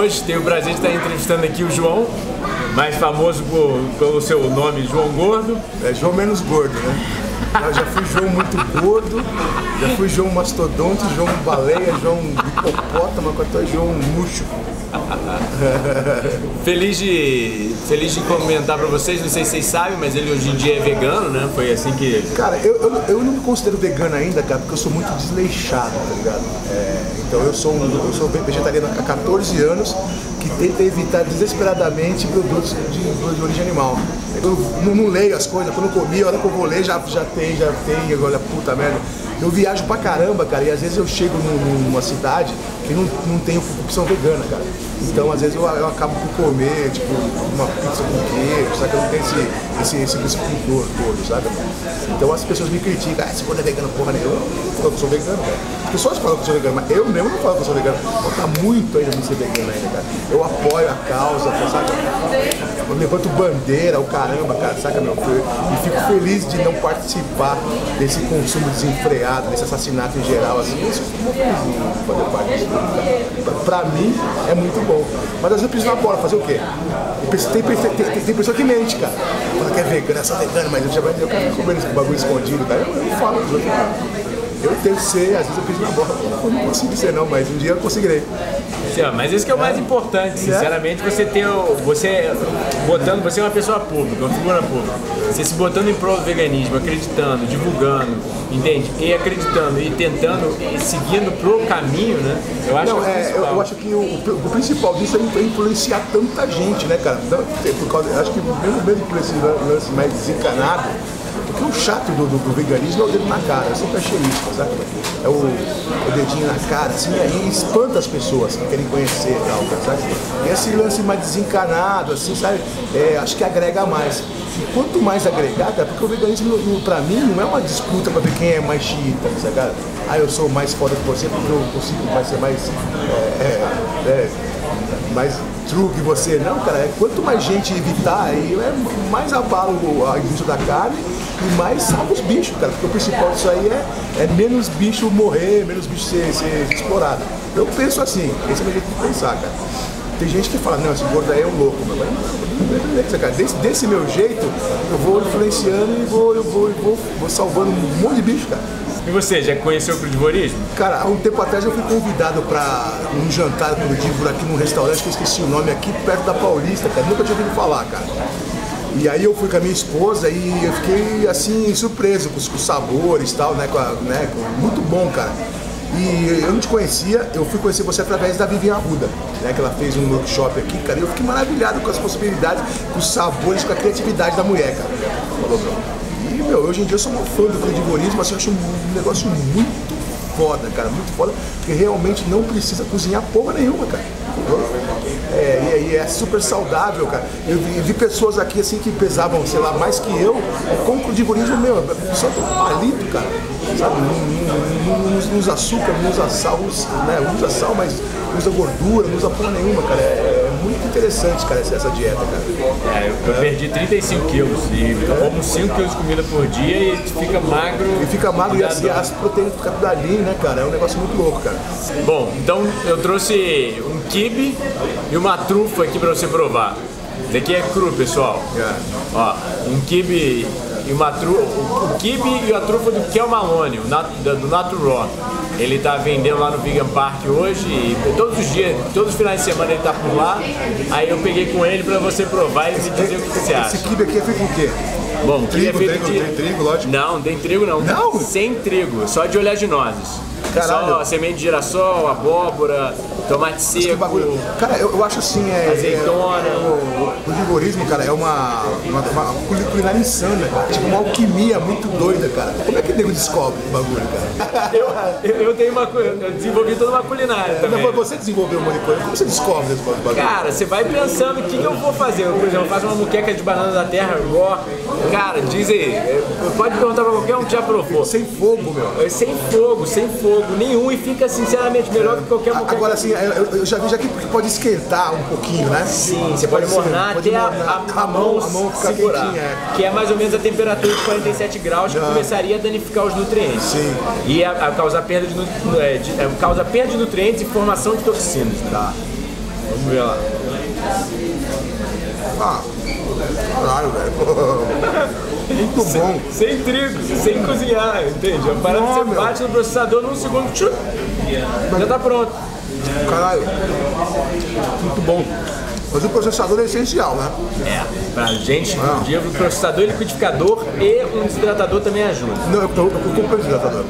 Hoje tenho o prazer de estar entrevistando aqui o João, mais famoso pelo seu nome João Gordo. É João menos gordo, né? Eu já fui João muito gordo, já fui João mastodonte, João baleia, João hipopótamo, agora João murcho. feliz de feliz de comentar pra vocês, não sei se vocês sabem, mas ele hoje em dia é vegano, né? Foi assim que. Cara, eu, eu, eu não me considero vegano ainda, cara, porque eu sou muito desleixado, tá ligado? É, então eu sou, um, eu sou vegetariano há 14 anos que tenta evitar desesperadamente produtos de, de origem animal. Eu não, não, leio as coisas, quando eu comi, a hora que eu vou ler já, já tem, já tem, agora puta merda. Eu viajo pra caramba, cara, e às vezes eu chego numa cidade que não, não tem opção vegana, cara. Então, às vezes, eu, eu acabo por comer, tipo, uma pizza com queijo, sabe? Eu não tenho esse, esse, esse, esse cultor todo, sabe? Então, as pessoas me criticam, ah, você não é vegano porra nenhuma. Eu não falo que eu sou vegano, cara. As pessoas falam que eu sou vegano, mas eu mesmo não falo que eu sou vegano. Falta muito ainda de ser vegano ainda, cara. Eu apoio a causa, sabe? Eu levanto bandeira, o caramba, cara, saca, meu? E fico feliz de não participar desse consumo desenfreado, desse assassinato em geral, assim. Isso é fazer parte disso. Pra mim, é muito bom. Mas às vezes eu preciso na bola, fazer o quê? Tem, tem, tem, pessoa que mente, cara. Fala que é vegana, só vegana, mas eu já eu quero comer esse bagulho escondido, cara. Eu, eu falo dos outros, eu tento ser, às vezes eu piso na bola, eu não consigo ser não, mas um dia eu conseguirei. Sim, mas isso que é o mais importante, sinceramente, você ter você botando, você é uma pessoa pública, uma figura pública, você se botando em prol do veganismo, acreditando, divulgando, entende? E acreditando e tentando e seguindo pro caminho, né? Eu acho não, que é, eu, eu, acho que o, o, principal disso é influenciar tanta gente, né, cara? Por causa, acho que mesmo mesmo por esse lance mais desencanado, porque o chato do, do, do, veganismo é o dedo na cara, eu sempre achei isso, sabe? É o, o dedinho na cara, assim, aí espanta as pessoas que querem conhecer e tal, sabe? E esse lance mais desencanado, assim, sabe? É, acho que agrega mais. E quanto mais agregar, cara, porque o veganismo, pra mim, não é uma disputa pra ver quem é mais xiita, sabe? Ah, eu sou mais foda que você porque eu consigo mais ser mais. É, é, é, mais true que você. Não, cara, é, quanto mais gente evitar, aí é mais abalo a indústria da carne e mais salva os bichos, cara. Porque o principal disso aí é, é menos bicho morrer, menos bicho ser, ser explorado. Eu penso assim, esse é o meu jeito de pensar, cara. Tem gente que fala, não, esse gordo aí é um louco, mas beleza, cara. Desse, desse meu jeito, eu vou influenciando e vou, eu vou, eu vou, vou salvando um monte de bicho, cara. E você, já conheceu o crudivorismo? Cara, há um tempo atrás eu fui convidado para um jantar crudívoro aqui num restaurante que eu esqueci o nome, aqui perto da Paulista, cara. Nunca tinha ouvido falar, cara. E aí eu fui com a minha esposa e eu fiquei assim, surpreso com os, com os sabores e tal, né, com a, né? Muito bom, cara. E eu não te conhecia, eu fui conhecer você através da Vivian Arruda, né? Que ela fez um workshop aqui, cara, e eu fiquei maravilhado com as possibilidades, com os sabores, com a criatividade da mulher, cara. Falou, meu. E, meu, hoje em dia eu sou um fã do credivorismo, assim, eu acho um negócio muito foda, cara, muito foda, porque realmente não precisa cozinhar porra nenhuma, cara. É, e, e, é super saudável, cara. Eu vi, vi, pessoas aqui assim que pesavam, sei lá, mais que eu, com credivorismo, meu, um palito, cara. Sabe? Não, não, não, não usa açúcar, não usa sal, usa, né? usa sal, mas usa gordura, não usa porra nenhuma, cara. É, é muito interessante, cara, essa dieta, cara. É, eu, eu perdi 35 quilos e como 5 quilos de comida por dia e fica magro. E fica magro e as, as proteínas ficam tudo ali, né, cara? É um negócio muito louco, cara. Bom, então eu trouxe um kibe e uma trufa aqui pra você provar. Isso aqui é cru, pessoal. É. Ó, um kibe e uma trufa, o kibe e a trufa do Kel Malone, do Natural. Ele tá vendendo lá no Vegan Park hoje e todos os dias, todos os finais de semana ele tá por lá. Aí eu peguei com ele para você provar e me dizer o que, que você acha. Esse kibe aqui é feito com o quê? Bom, trigo, é feito trigo, de... tem trigo, lógico. Não, não tem trigo não. Não? Sem trigo, só de oleaginosas. Caralho. Só semente de girassol, abóbora, tomate seco. Cara, eu, eu, acho assim, é. Azeitona. É, o, o rigorismo, cara, é uma, uma, uma culinária insana, cara. Tipo, uma alquimia muito doida, cara. Como é que o nego descobre o bagulho, cara? Eu, eu, eu tenho uma eu desenvolvi toda uma culinária também. Não, você desenvolveu uma coisa. Como você descobre esse bagulho? Cara, você vai pensando o que, que eu vou fazer. Eu, por exemplo, eu faço uma muqueca de banana da terra raw. Cara, diz aí, pode perguntar pra qualquer um que já provou. Sem fogo, meu. Sem fogo, sem fogo nenhum e fica sinceramente melhor que qualquer muqueca. Agora, assim, eu, eu já vi já que pode esquentar um pouquinho, né? Sim, você pode, pode mornar até a, a, a, mão, a mão segurar. É. Que é mais ou menos a temperatura de 47 graus que começaria a danificar os nutrientes. Sim. E a, a causar perda de, é, de, é, causa perda de nutrientes e formação de toxinas. Tá. Vamos ver lá. Ah, caralho, velho. Muito bom. Sem trigo, sem cozinhar, entende? A parada Não, você meu. bate no processador num segundo, tchum, já tá pronto. Caralho. Muito bom. Mas o processador é essencial, né? É, pra gente, Ah. no dia, o processador, liquidificador e um desidratador também ajuda. Não, eu, eu, eu comprei o hidratador.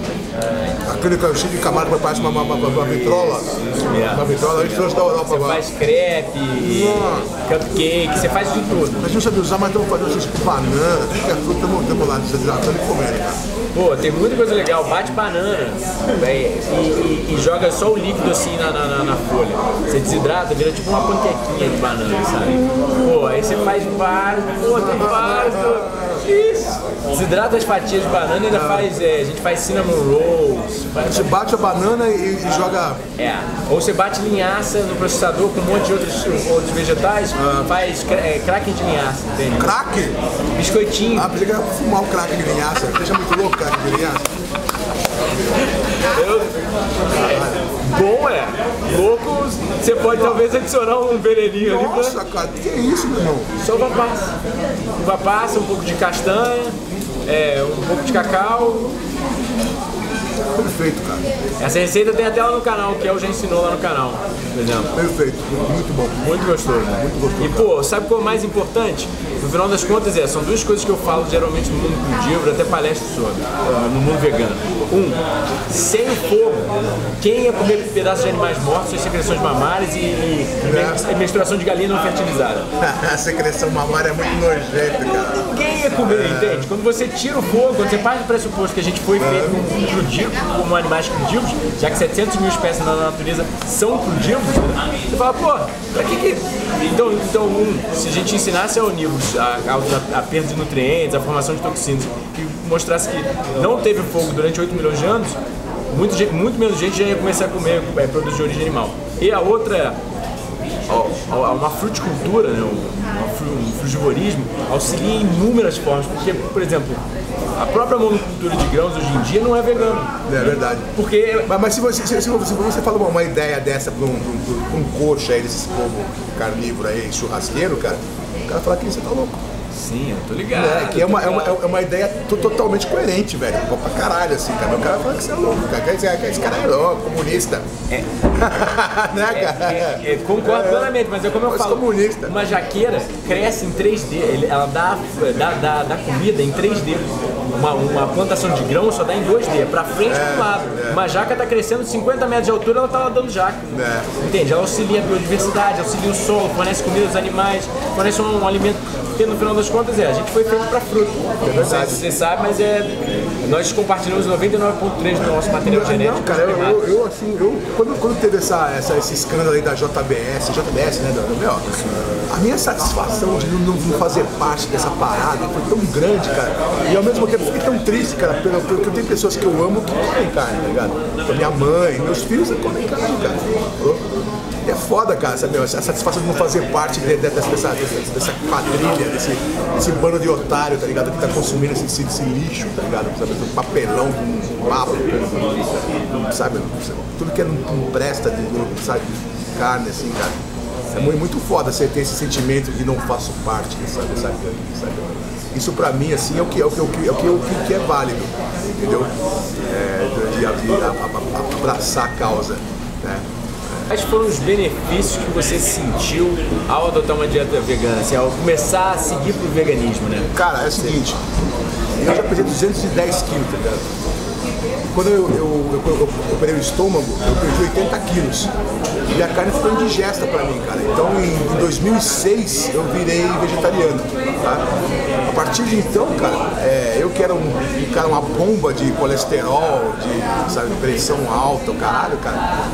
Aquele que cheio de camada que parece uma, uma, uma, uma vitrola. Uma vitrola, a gente trouxe da Europa Você agora. faz crepe, cupcake, você faz de tudo. A gente não sabe usar, mas estamos fazendo essas com banana, que é fruta, estamos lá desidratando e comendo, cara. Pô, tem muita coisa legal. Bate banana e, e- e joga só o líquido assim na, na, na- na folha. Você desidrata, vira tipo uma panquequinha de banana, sabe? Pô, aí você faz vários, pô, tem vários. Isso. Desidrata as fatias de banana e ainda faz, é, a gente faz cinnamon rolls. A Faz, gente bate a banana e, e joga. é. Ou você bate linhaça no processador com um monte de outros, outros vegetais, faz cra- é, cracker de linhaça, entende? Crack? Biscoitinho. Ah, pensei que era fumar o crack de linhaça. Deixa muito louco o crack de linhaça. Eu- Bom é. Louco, você pode talvez adicionar um veneninho ali pra. Nossa, cara, que é isso, meu irmão? Só uva passa. Uva passa, um pouco de castanha, é, um pouco de cacau. Perfeito, cara. Essa receita tem até lá no canal, que El já ensinou lá no canal, por exemplo. Perfeito. Muito bom. Muito gostoso. Muito gostoso, E pô, sabe é o mais importante? No final das contas é, são duas coisas que eu falo geralmente no mundo crudívoro, até palestra sobre, ah, no mundo vegano. Um, sem o fogo, quem ia comer pedaços de animais mortos, as secreções mamárias e, e, menstruação de galinha não fertilizada? A secreção mamária é muito nojenta, cara. Quem ia comer, entende? Quando você tira o fogo, quando você parte do pressuposto que a gente foi feito como crudívoro, como animais crudívoros, já que 700 mil espécies na natureza são crudívoros, você fala, pô, pra que que... Então, então um, se a gente ensinasse a a, a, a perda de nutrientes, a formação de toxinas, e mostrasse que não teve fogo durante 8 milhões de anos, muito, muito menos gente já ia começar a comer é, produtos de origem animal. E a outra é uma fruticultura, né, um, um frugivorismo, auxilia em inúmeras formas, porque, por exemplo, a própria monocultura de grãos hoje em dia não é vegana, É verdade. porque Mas, mas se, você, se, se você- fala uma, uma ideia dessa pra um, um, um coxa aí, desse povo carnívoro aí, churrasqueiro, cara, o cara fala que você tá louco. sim, eu tô ligado. É, que é uma, é uma, é uma ideia to- totalmente coerente, velho. Pô, Pra caralho, assim, cara. O cara fala que você é louco, cara. Esse, esse cara é louco, comunista. É. né, cara? É, é, concordo plenamente, mas é como eu falo, comunista. uma jaqueira cresce em 3D, ele- ela dá, dá, dá, dá comida em 3D. Uma, uma plantação de grão só dá em 2D, pra frente e pro lado. Uma jaca tá crescendo 50 metros de altura, ela tá lá dando jaca. É. Entende? Ela auxilia a biodiversidade, auxilia o solo, fornece comida aos animais, fornece um, um alimento que no final das contas é, a gente foi feito pra fruta. Não sei se você sabe, mas é. Nós compartilhamos 99,3% do nosso material genético. Não, cara, eu, eu, eu, assim, eu, quando, quando teve essa, essa, esse escândalo aí da JBS, JBS, né, do, meu, a minha satisfação de não, não fazer parte dessa parada foi tão grande, cara, e ao mesmo tempo fiquei tão triste, cara, pelo, porque tem pessoas que eu amo que comem carne, tá ligado? Então, minha mãe, meus filhos comem carne, cara. É foda, cara, sabe, essa satisfação de não fazer parte de, de, dessa, dessa, dessa, quadrilha, desse, desse bando de otário, tá ligado? Que tá consumindo esse, esse, esse lixo, tá ligado? Sabe, esse papelão com papo, sabe? Tudo que não, não presta de, sabe, de carne, assim, cara. É muito, foda você ter esse sentimento de não faço parte, sabe? sabe, sabe? Isso pra mim, assim, é o que é, o que, é o que, é, o que, é, é válido, entendeu? É, de, de- de a- a- a- abraçar a causa, né? Quais foram os benefícios que você sentiu ao adotar uma dieta vegana, assim, ao começar a seguir pro veganismo, né? Cara, é o seguinte, eu já pesei 210 quilos, tá ligado? Quando eu, eu, eu, eu operei o estômago, eu perdi 80 quilos. E a carne ficou indigesta pra mim, cara. Então em, em 2006 eu virei vegetariano, tá? A partir de então, cara, é, eu que era um, cara, uma bomba de colesterol, de sabe, pressão alta, caralho, cara.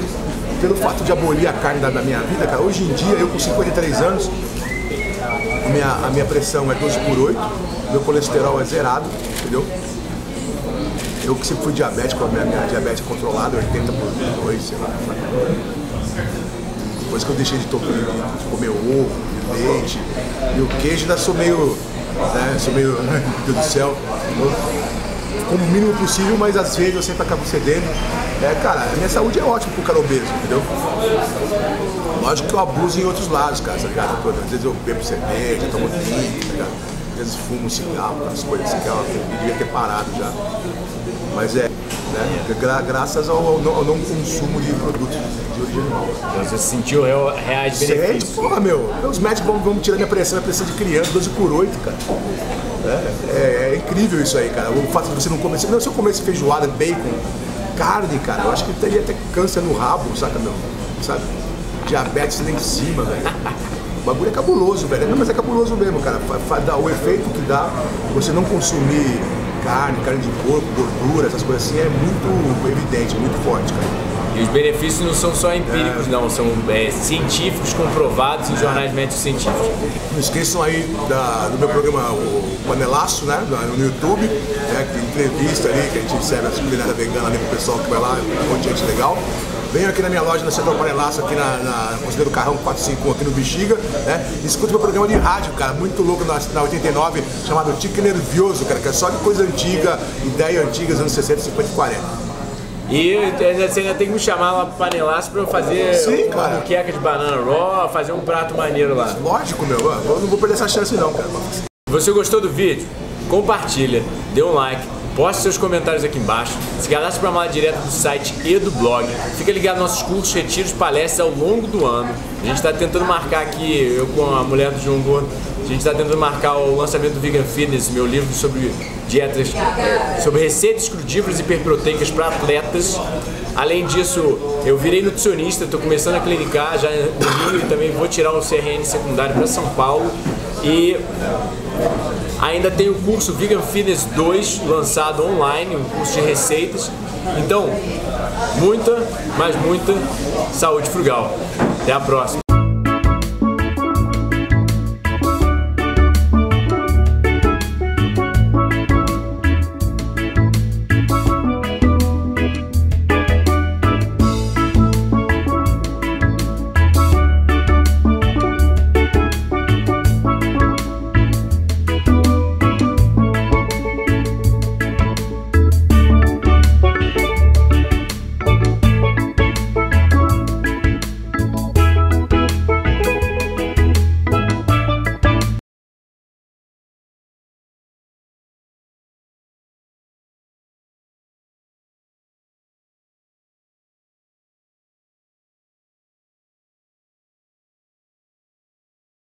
Pelo fato de abolir a carne da, da minha vida, cara, hoje em dia, eu com 53 anos, a minha, a minha pressão é 12 por 8, meu colesterol é zerado, entendeu? Eu que sempre fui diabético, a minha, minha diabetes é controlada, 80 por 2, sei lá. Depois que eu deixei de, to- de- comer ovo, de leite, e o queijo ainda sou meio. Né, sou meio. Meu Deus do céu. Como o mínimo possível, mas às vezes eu sempre acabo cedendo. É, cara, a minha saúde é ótima pro cara obeso, entendeu? Lógico que eu abuso em outros lados, cara, tá ligado? Pô, às vezes eu bebo cerveja, tomo tinta, tá ligado? Às vezes fumo cigarro, as coisas assim que eu devia ter parado já. Mas é, né? Gra graças ao, ao, não, ao, não, consumo de produtos de origem animal. Então você sentiu reais benefícios? Sente, porra, meu. Os médicos vão, vão tirar minha pressão, minha pressão de criança, 12 por 8, cara. É, é, é, incrível isso aí, cara. O fato de você não comer. Se eu comesse feijoada, bacon, carne, cara, eu acho que teria até câncer no rabo, saca, meu? Sabe? Diabetes lá em cima, velho. O bagulho é cabuloso, velho. Não, mas é cabuloso mesmo, cara. O efeito que dá você não consumir carne, carne de porco, gordura, essas coisas assim, é muito evidente, muito forte, cara. E os benefícios não são só empíricos, é. não, são é, científicos comprovados em é. jornais médicos científicos. Não esqueçam aí da, do meu programa, o Panelaço, né, no YouTube, né, que entrevista ali, que a gente serve essa culinária vegana ali pro pessoal que vai lá, um monte de gente legal. Venham aqui na minha loja, na Central Panelaço, aqui na, na Conselheiro Carrão 451, aqui no Bexiga, né? Escuta meu programa de rádio, cara, muito louco, na, na 89, chamado Tique Nervioso, cara, que é só de coisa antiga, ideia antiga, anos 60, 50 e 40. E você ainda tem que me chamar lá pro panelaço pra eu fazer Sim, uma muqueca de banana raw, fazer um prato maneiro lá. Lógico, meu, eu não vou perder essa chance não, cara. Você gostou do vídeo? Compartilha, dê um like, Poste seus comentários aqui embaixo, se cadastre para a mala direta do site e do blog. Fica ligado nos nossos cursos, retiros, palestras ao longo do ano. A gente está tentando marcar aqui, eu com a mulher do João Gordo, a gente está tentando marcar o lançamento do Vegan Fitness, meu livro sobre dietas, sobre receitas exclusivas e hiperproteicas para atletas. Além disso, eu virei nutricionista, estou começando a clinicar já no Rio e também vou tirar o CRN secundário para São Paulo. E ainda tem o curso Vegan Fitness 2 lançado online, um curso de receitas. Então, muita, mas muita saúde frugal. Até a próxima.